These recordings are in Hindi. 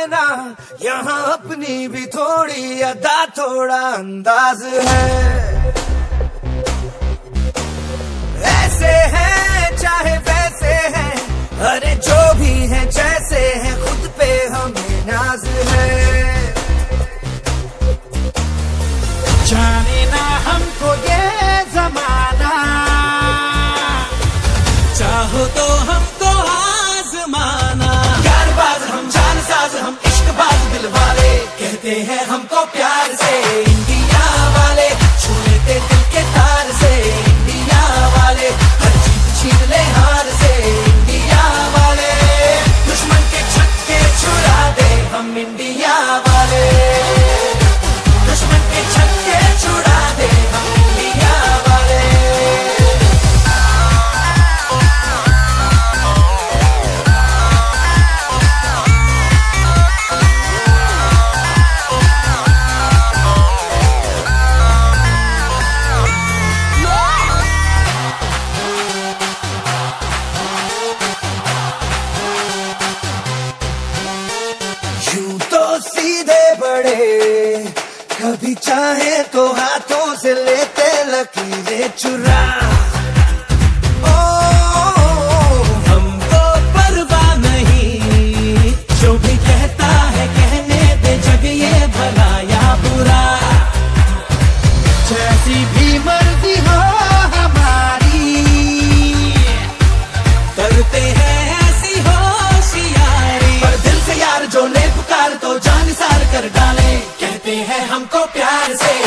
लेना। यहाँ अपनी भी थोड़ी अदा, थोड़ा अंदाज है। ऐसे हैं, चाहे वैसे हैं, अरे जो भी है जैसे कहते हैं हमको सीधे बड़े। कभी चाहे तो हाथों से लेते लकीरें चुरा। ओ, हमको परवाह नहीं। जो भी कहता है कहने दे जग ये भला या बुरा। जैसी भी मर्ज़ी हो सरकार तो जान सार कर डाले। कहते हैं हमको प्यार से।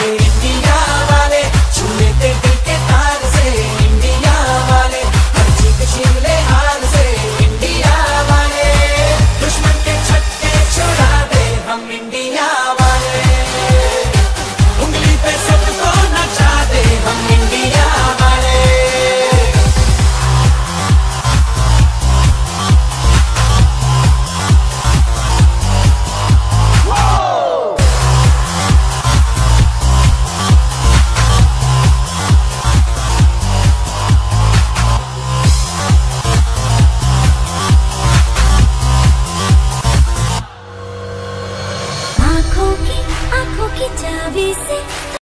की चाबी से